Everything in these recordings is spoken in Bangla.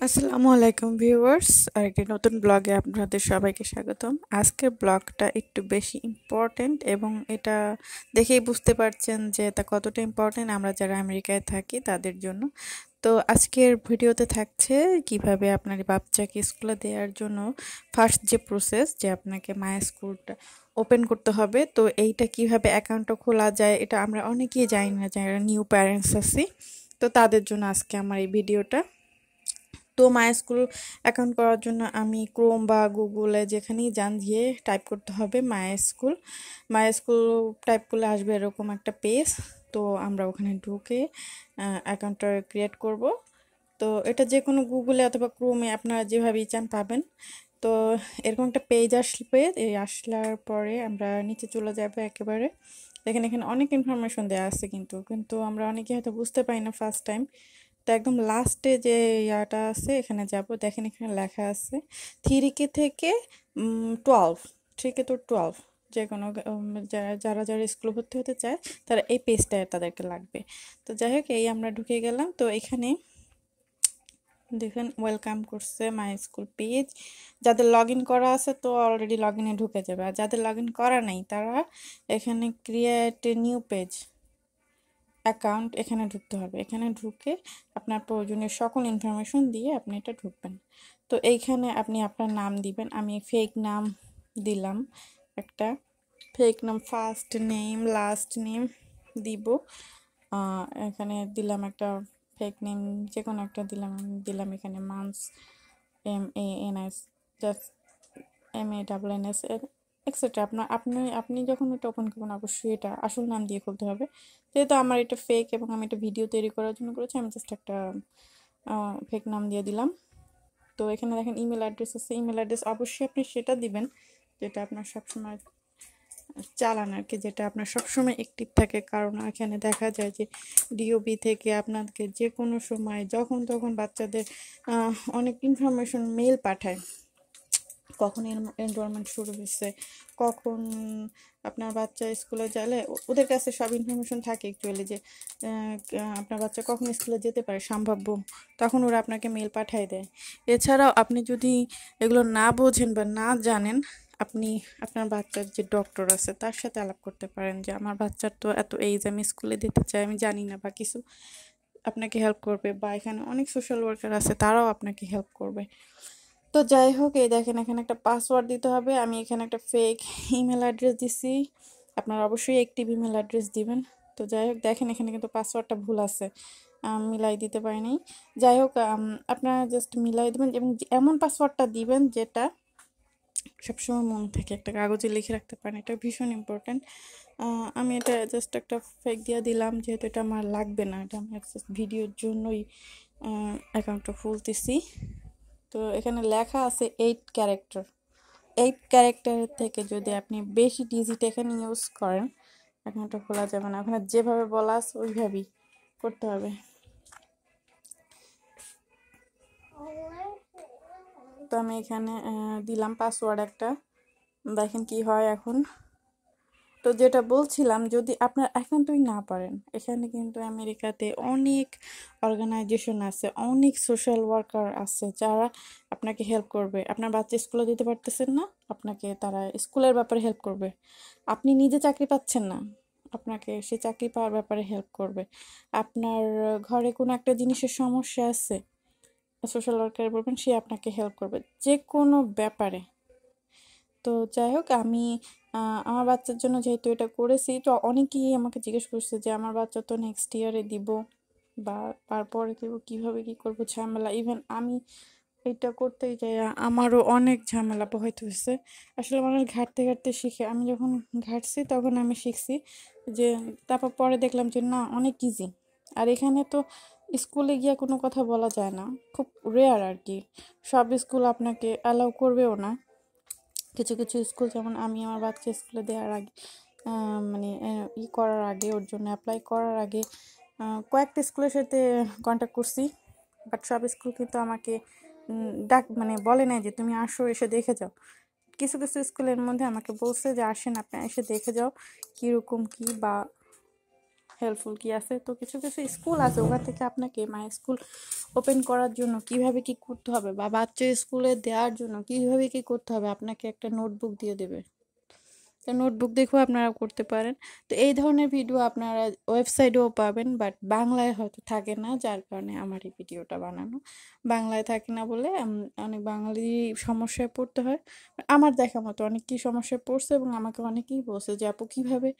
আসসালামু আলাইকুম ভিউয়ার্স আরেকটি নতুন ব্লগে আপনাদের সবাইকে স্বাগতম। আজকের ব্লগটা একটু বেশি ইম্পর্ট্যান্ট এবং এটা দেখেই বুঝতে পারছেন যে এটা কতটা ইম্পর্ট্যান্ট আমরা যারা আমেরিকায় থাকি তাদের জন্য। তো আজকের ভিডিওতে থাকছে কীভাবে আপনার বাচ্চাকে স্কুলে দেওয়ার জন্য ফার্স্ট যে প্রসেস যে আপনাকে মায়ের স্কুলটা ওপেন করতে হবে, তো এইটা কীভাবে অ্যাকাউন্টটা খোলা যায় এটা আমরা অনেকেই জানি না, যারা নিউ প্যারেন্টস আছি। তো তাদের জন্য আজকে আমার এই ভিডিওটা। তো মাই স্কুল অ্যাকাউন্ট করার জন্য আমি ক্রোম বা গুগলে যেখানেই যান দিয়ে টাইপ করতে হবে my school my school type করলে আসবে এরকম একটা পেজ তো আমরা ওখানে ঢুকে অ্যাকাউন্টটা ক্রিয়েট করব। তো এটা যে কোনো গুগলে অথবা ক্রোমে আপনারা যেভাবেই চান পাবেন। তো এরকম একটা পেজ আসবে। এই আসলার পরে আমরা নিচে চলে যাব একেবারে। দেখেন এখানে অনেক ইনফরমেশন দেওয়া আছে কিন্তু। কিন্তু আমরা অনেকে হয়তো বুঝতে পারি না ফার্স্ট টাইম তো একদম লাস্টে যে ইয়াটা আছে, এখানে যাব। দেখেন এখানে লেখা আছে থ্রি কে থেকে টুয়েলভ থ্রি কে তো টুয়েলভ যে কোনো যারা যারা যারা স্কুলে ভর্তি হতে চায়, তারা এই পেজটা তাদেরকে লাগবে। তো যাই হোক, এই আমরা ঢুকে গেলাম। তো এখানে দেখেন ওয়েলকাম করছে মাই স্কুল পেজ যাদের লগ করা আছে, তো অলরেডি লগ ঢুকে যাবে। আর যাদের লগ করা নেই, তারা এখানে ক্রিয়েট নিউ পেজ অ্যাকাউন্ট এখানে ঢুকতে হবে। এখানে ঢুকে আপনার প্রয়োজনীয় সকল ইনফরমেশন দিয়ে আপনি এটা ঢুকবেন। তো এইখানে আপনি আপনার নাম দিবেন। আমি ফেক নাম দিলাম। একটা ফেক নাম ফার্স্ট নেম লাস্ট নেম দিব। এখানে দিলাম একটা ফেক নেম যে কোনো একটা দিলাম। দিলাম এখানে মান্স M A N S just M A double N S etcetera আপনার আপনি আপনি যখন এটা ওপেন করবেন, অবশ্যই এটা আসল নাম দিয়ে খুলতে হবে। যেহেতু আমার এটা ফেক এবং আমি এটা ভিডিও তৈরি করার জন্য করেছি, আমি জাস্ট একটা ফেক নাম দিয়ে দিলাম। তো এখানে দেখেন ইমেল অ্যাড্রেস আছে। ইমেল অ্যাড্রেস অবশ্যই আপনি সেটা দিবেন, যেটা আপনার সবসময় চালান আর কি, যেটা আপনার সবসময় অ্যাক্টিভ থাকে। কারণ এখানে দেখা যায় যে ডিওবি থেকে আপনাকে যে কোনো সময়, যখন, তখন বাচ্চাদের অনেক ইনফরমেশন মেল পাঠায়। কখন এনরোলমেন্ট শুরু হয়েছে কখন আপনার বাচ্চা স্কুলে গেলে ওদের কাছে সব ইনফরমেশন থাকে অ্যাকচুয়ালি যে আপনার বাচ্চা কখন স্কুলে যেতে পারে, সম্ভাব্য, তখন ওরা আপনাকে মেল পাঠিয়ে দেয়। এছাড়াও আপনি যদি এগুলো না বোঝেন বা না জানেন, আপনি আপনার বাচ্চার যে ডক্টর আছে, তার সাথে আলাপ করতে পারেন যে, আমার বাচ্চার তো এত এইজ আমি স্কুলে দিতে চাই, আমি জানি না বা কিছু আপনাকে হেল্প করবে। বা এখানে অনেক সোশ্যাল ওয়ার্কার আছে, তারাও আপনাকে হেল্প করবে। তো যাই হোক, এই দেখেন এখানে একটা পাসওয়ার্ড দিতে হবে। আমি এখানে একটা ফেক ইমেল অ্যাড্রেস দিছি। আপনারা অবশ্যই একটিভ ইমেল অ্যাড্রেস দিবেন। তো যাই হোক, দেখেন এখানে কিন্তু পাসওয়ার্ডটা ভুল আছে। মিলাই দিতে পারিনি। যাই হোক আপনারা জাস্ট মিলাই দেবেন এবং এমন পাসওয়ার্ডটা দিবেন যেটা সবসময় মন থেকে একটা কাগজে লিখে রাখতে পারেন। এটা ভীষণ ইম্পর্ট্যান্ট আমি এটা জাস্ট একটা ফেক দিয়ে দিলাম, যেহেতু এটা আমার লাগবে না। এটা আমি ভিডিওর জন্যই অ্যাকাউন্টটা খুলতেছি। তো এখানে লেখা আছে এইট ক্যারেক্টার এইট ক্যারেক্টারের থেকে যদি আপনি বেশি ডিজিট এখানে ইউজ করেন অ্যাকাউন্টটা খোলা যাবে না। ওখানে যেভাবে বলা আছে, ওইভাবেই করতে হবে। তো আমি এখানে দিলাম পাসওয়ার্ড একটা। দেখেন কি হয় এখন। তো যেটা বলছিলাম, যদি আপনার একান্তই না পারেন, এখানে কিন্তু আমেরিকাতে অনেক অর্গানাইজেশন আছে, অনেক সোশ্যাল ওয়ার্কার আছে যারা আপনাকে হেল্প করবে। আপনার বাচ্চা স্কুলে দিতে পারতেছেন না, আপনাকে তারা স্কুলের ব্যাপারে হেল্প করবে। আপনি নিজে চাকরি পাচ্ছেন না, আপনাকে সে চাকরি পাওয়ার ব্যাপারে হেল্প করবে। আপনার ঘরে কোনো একটা জিনিসের সমস্যা আছে সোশ্যাল ওয়ার্কার বলবেন, সে আপনাকে হেল্প করবে যে কোনো ব্যাপারে। তো যাই হোক, আমি আমার বাচ্চার জন্য যেহেতু এটা করেছি, তো অনেকেই আমাকে জিজ্ঞেস করছে যে আমার বাচ্চা তো নেক্সট ইয়ারে দিব বা তারপরে দিব, কীভাবে কী করব ঝামেলা। ইভেন আমি এটা করতেই যাই আমারও অনেক ঝামেলা পোহাইতে হয়েছে আসলে মানুষ ঘাটতে ঘাটতে শিখে। আমি যখন ঘাটছি তখন আমি শিখছি যে তারপর পরে দেখলাম যে না, অনেক ইজি আর এখানে তো স্কুলে গিয়ে কোনো কথা বলা যায় না। খুব রেয়ার আর কি। সব স্কুল আপনাকে অ্যালাউ করবেও না। কিছু কিছু স্কুল, যেমন আমি আমার বাচ্চা স্কুলে দেওয়ার আগে মানে ই করার আগে, ওর জন্য অ্যাপ্লাই করার আগে কয়েকটা স্কুলের সাথে কন্ট্যাক্ট করছি। বাট সব স্কুল কিন্তু আমাকে ডাক মানে বলে নাই যে তুমি আসো, এসে দেখে যাও। কিছু কিছু স্কুলের মধ্যে আমাকে বলছে যে আসেন, আপনি এসে দেখে যাও, কীরকম কী বা হেল্পফুল কি আছে? তো কিছু কিছু স্কুল আছে, ওখান থেকে আপনাকে মাই স্কুল ওপেন করার জন্য কীভাবে কি করতে হবে বা বাচ্চা স্কুলে দেওয়ার জন্য কীভাবে কি করতে হবে? আপনাকে একটা নোটবুক দিয়ে দেবে। তো নোটবুক দেখেও আপনারা করতে পারেন। তো এই ধরনের ভিডিও আপনারা ওয়েবসাইটেও পাবেন বাট বাংলায় হয়তো থাকে না, যার কারণে আমার এই ভিডিওটা বানানো। বাংলায় থাকে না বলে অনেক বাঙালি সমস্যায় পড়তে হয়। আমার দেখা মতো অনেক অনেকেই সমস্যায় পড়ছে এবং আমাকে অনেকেই বলছে যে, আপু, কীভাবে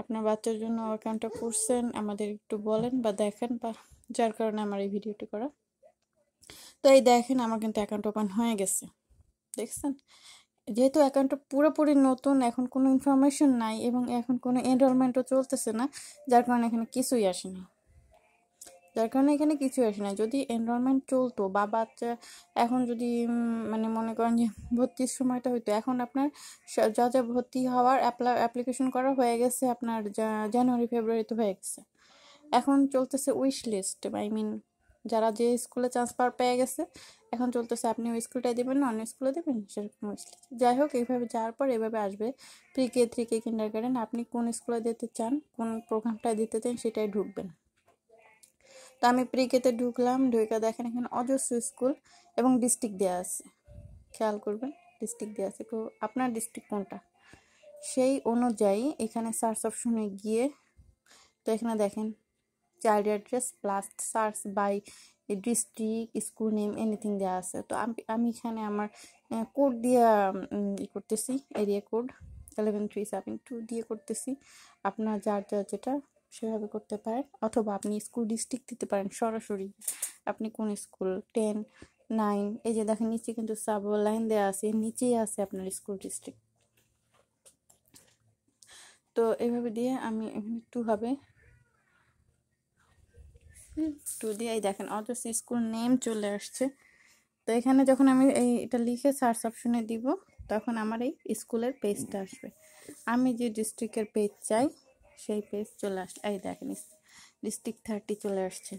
আপনার বাচ্চার জন্য অ্যাকাউন্টটা করছেন, আমাদের একটু বলেন বা দেখেন বা যার কারণে আমার এই ভিডিওটি করা। তো এই দেখেন আমার কিন্তু অ্যাকাউন্ট ওপেন হয়ে গেছে। দেখছেন? যেহেতু অ্যাকাউন্টটা পুরোপুরি নতুন, এখন কোনো ইনফরমেশন নাই এবং এখন কোনো এনরোলমেন্টও চলতেছে না, যার কারণে এখানে কিছুই আসেনি। যার কারণে এখানে কিছু আসে না। যদি এনরোলমেন্ট চলতো বা বাচ্চা এখন যদি মানে মনে করেন যে ভর্তির সময়টা হইতো, এখন আপনার যা যা ভর্তি হওয়ার অ্যাপ্লিকেশন করা হয়ে গেছে, আপনার জানুয়ারি ফেব্রুয়ারিতে হয়ে গেছে। এখন চলতেছে উইশ লিস্ট আই মিন যারা যে স্কুলে চান্স পার পেয়ে গেছে, এখন চলতেছে আপনি ওই স্কুলটাই দেবেন না, অন্য স্কুলে দেবেন, সেরকম যাই হোক, এইভাবে যাওয়ার পর এভাবে আসবে। Pre K three K kindergarten আপনি কোন স্কুলে দিতে চান, কোন প্রোগ্রামটা দিতে চান সেটাই ঢুকবেন। তো আমি প্রি কেতে ঢুকলাম, ঢুকে দেখেন এখানে অজস্র স্কুল এবং ডিস্ট্রিক্ট দেওয়া আছে। খেয়াল করবেন ডিস্ট্রিক্ট দেওয়া আছে। তো আপনার ডিস্ট্রিক্ট কোনটা? সেই অনুযায়ী এখানে সার্চ অপশনে গিয়ে তো এখানে দেখেন child address plus search by district school name anything দেওয়া আছে। তো আমি আমি এখানে আমার কোড দিয়ে ই করতেছি area code eleven three seven two দিয়ে করতেছি। আপনার যার যার যেটা সেভাবে করতে পারেন। অথবা আপনি স্কুল ডিস্ট্রিক্ট দিতে পারেন সরাসরি। আপনি কোন স্কুল টেন নাইন এই যে দেখেন, নিচে কিন্তু সাব লাইন দেওয়া আছে, নিচেই আছে আপনার স্কুল ডিস্ট্রিক্ট তো এইভাবে দিয়ে আমি টু হবে। টু দিয়ে এই দেখেন, অথচ স্কুল নেম চলে আসছে। তো এখানে যখন আমি এই, এটা লিখে সার্চ অপশনে দিব, তখন আমার এই স্কুলের পেজটা আসবে। আমি যে ডিস্ট্রিক্টের পেজ চাই সেই পেজ চলে আসছে। এই দেখেন ডিস্ট্রিক্ট থার্টি চলে আসছে।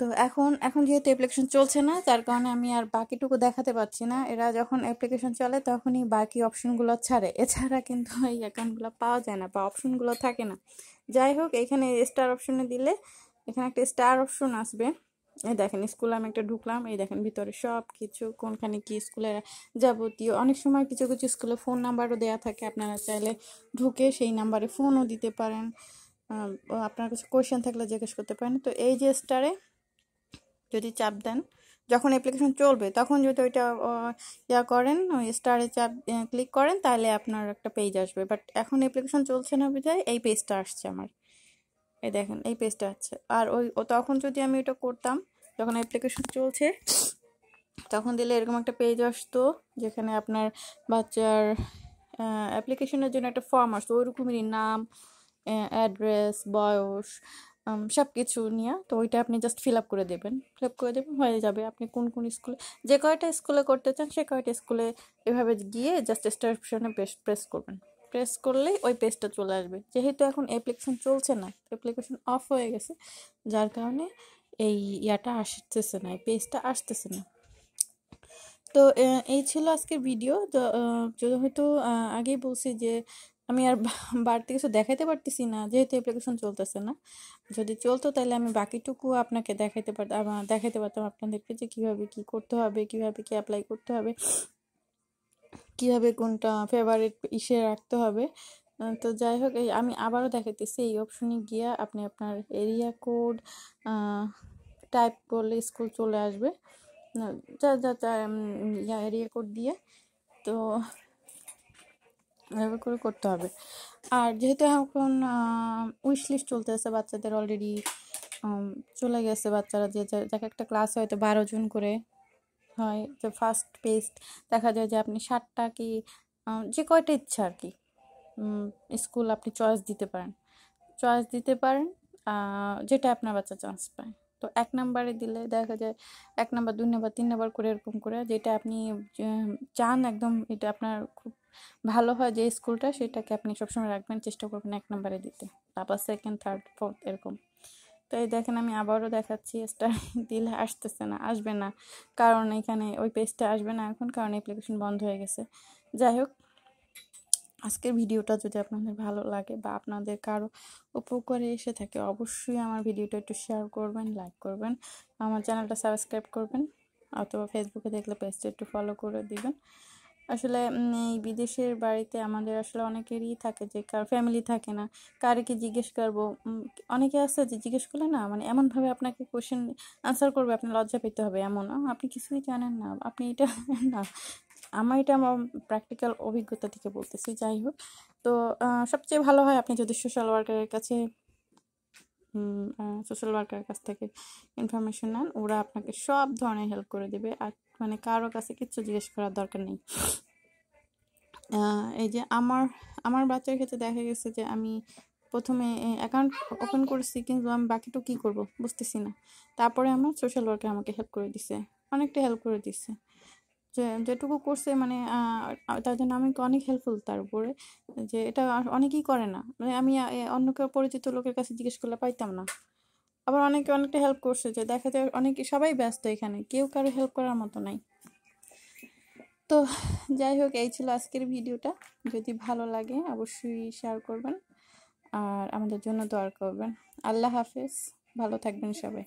তো এখন এখন যেহেতু অ্যাপ্লিকেশন চলছে না, যার কারণে আমি আর বাকিটুকু দেখাতে পাচ্ছি না। এরা যখন অ্যাপ্লিকেশন চলে, তখনই বাকি অপশনগুলো ছাড়ে। এছাড়া কিন্তু এই অ্যাকাউন্টগুলো পাওয়া যায় না বা অপশনগুলো থাকে না। যাই হোক, এখানে স্টার অপশনে দিলে এখানে একটা স্টার অপশন আসবে। এই দেখেন, স্কুলে আমি একটা ঢুকলাম, এই দেখেন ভিতরে সব কিছু কোনখানে কি স্কুলের যাবতীয়। অনেক সময় কিছু কিছু স্কুলে ফোন নাম্বারও দেওয়া থাকে, আপনারা চাইলে ঢুকে সেই নাম্বারে ফোনও দিতে পারেন। আপনার কাছে কোয়েশ্চেন থাকলে জিজ্ঞেস করতে পারেন। তো এই যে স্টারে যদি চাপ দেন, যখন অ্যাপ্লিকেশন চলবে, তখন যদি ওইটা ইয়া করেন, ওই স্টারে চাপ ক্লিক করেন, তাহলে আপনার একটা পেজ আসবে। বাট এখন অ্যাপ্লিকেশন চলছে না বিধায় এই পেজটা আসছে আমার। এই দেখেন, এই পেজটা আছে। আর ওই তখন যদি আমি ওটা করতাম, যখন অ্যাপ্লিকেশন চলছে, তখন দিলে এরকম একটা পেজ আসতো, যেখানে আপনার বাচ্চার অ্যাপ্লিকেশনের জন্য একটা ফর্ম আসতো, ওইরকমেরই নাম অ্যাড্রেস বয়স সব কিছু নিয়ে। তো ওইটা আপনি জাস্ট ফিল আপ করে দেবেন। ফিল আপ করে দেবেন, হয়ে যাবে। আপনি কোন কোন স্কুলে যে কয়টা স্কুলে করতে চান, সে কয়টা স্কুলে এভাবে গিয়ে জাস্ট স্টার প্রেস করবেন। প্রেস করলেই ওই পেজটা চলে আসবে। যেহেতু এখন অ্যাপ্লিকেশন চলছে না অ্যাপ্লিকেশন অফ হয়ে গেছে, যার কারণে এই ইয়াটা আসতেছে না, এই পেজটা আসতেছে না। তো এই ছিল আজকের ভিডিও যদি হয়তো আগেই বলছি যে, আমি আর বাড়তি কিছু দেখাইতে পারতেছি না, যেহেতু অ্যাপ্লিকেশন চলতেছে না। যদি চলতো তাহলে আমি বাকিটুকু আপনাকে দেখাইতে পারতাম দেখাইতে পারতাম আপনাদেরকে যে কীভাবে কী করতে হবে, কীভাবে কী অ্যাপ্লাই করতে হবে। কীভাবে কোনটা ফেভারিট ইসে রাখতে হবে? তো যাই হোক, এই আমি আবারও দেখাইতেছি এই অপশনে গিয়ে আপনি আপনার এরিয়া কোড টাইপ করলে স্কুল চলে আসবে। যা যা ইয়া এরিয়া কোড দিয়ে তো এভাবে করে করতে হবে। আর যেহেতু এখন উইশ লিস্ট চলতেছে বাচ্চাদের অলরেডি চলে গেছে বাচ্চারা যে যাকে একটা ক্লাস হয়তো বারো জন করে হয়, যে ফার্স্ট পেস্ট দেখা যায় যে আপনি ষাটটা কি যে কয়টা ইচ্ছা আর কি স্কুল আপনি চয়েস দিতে পারেন। চয়েস দিতে পারেন যেটা আপনার বাচ্চা চান্স পায়। তো এক নাম্বারে দিলে দেখা যায় এক নাম্বার, দুই নাম্বার, তিন নাম্বার করে এরকম করে যেটা আপনি চান একদম এটা আপনার খুব ভালো হয় যে স্কুলটা সেটাকে আপনি সবসময় রাখবেন, চেষ্টা করবেন এক নাম্বারে দিতে। তারপর সেকেন্ড থার্ড ফোর্থ এরকম। তো এই দেখেন আমি আবারও দেখাচ্ছি স্টার দিলে আসতেছে না, আসবে না। কারণ এখানে ওই পেজটা আসবে না এখন, কারণ অ্যাপ্লিকেশন বন্ধ হয়ে গেছে। যাই হোক, আজকের ভিডিওটা যদি আপনাদের ভালো লাগে বা আপনাদের কারও উপকারে এসে থাকে, অবশ্যই আমার ভিডিওটা একটু শেয়ার করবেন লাইক করবেন, আমার চ্যানেলটা সাবস্ক্রাইব করবেন, অথবা ফেসবুকে দেখলে পেজটা একটু ফলো করে দিবেন। আসলে এই বিদেশের বাড়িতে আমাদের আসলে অনেকেরই থাকে যে, কার ফ্যামিলি থাকে না কারে কি জিজ্ঞেস করব। অনেকে আছে যে, জিজ্ঞেস করলে না মানে এমনভাবে আপনাকে কোশ্চেন আনসার করবে আপনি লজ্জা পেতে হবে এমন আপনি কিছুই জানেন না। আপনি এটা, না, আমার এটা আমার প্র্যাকটিক্যাল অভিজ্ঞতা থেকে বলতেছি, যাই হোক। তো সবচেয়ে ভালো হয় আপনি যদি সোশ্যাল ওয়ার্কারের কাছে সোশ্যাল ওয়ার্কারের কাছ থেকে ইনফরমেশন নেন, ওরা আপনাকে সব ধরনের হেল্প করে দেবে। আর মানে কারও কাছে কিচ্ছু জিজ্ঞেস করার দরকার নেই। এই যে আমার আমার বাচ্চার ক্ষেত্রে দেখা গেছে যে আমি প্রথমে অ্যাকাউন্ট ওপেন করেছি, কিন্তু আমি বাকিটা কী করব বুঝতেছি না। তারপরে আমার সোশ্যাল ওয়ার্কার আমাকে হেল্প করে দিছে, অনেকটা হেল্প করে দিছে। যে, যেটুকু করছে মানে তার জন্য আমি অনেক হেল্পফুল তার উপরে, যে এটা অনেকেই করে না। মানে আমি অন্য কেউ পরিচিত লোকের কাছে জিজ্ঞেস করলে পাইতাম না। আবার অনেকে অনেকটা হেল্প করছে যে দেখা যায় অনেকে সবাই ব্যস্ত এখানে, কেউ কারও হেল্প করার মতো নাই। তো যাই হোক, এই ছিল আজকের ভিডিওটা। যদি ভালো লাগে অবশ্যই শেয়ার করবেন আর আমাদের জন্য দোয়ার করবেন। আল্লাহ হাফেজ, ভালো থাকবেন সবাই।